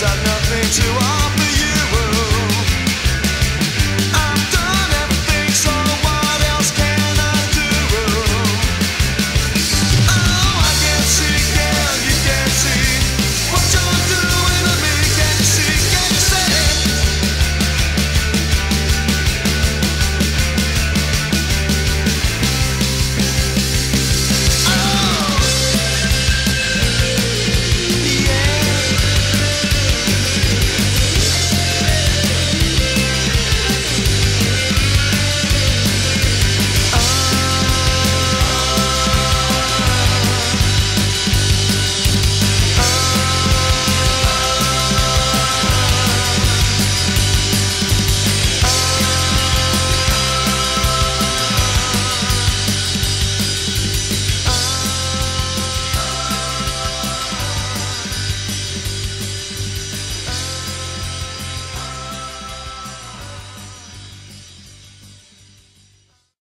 I know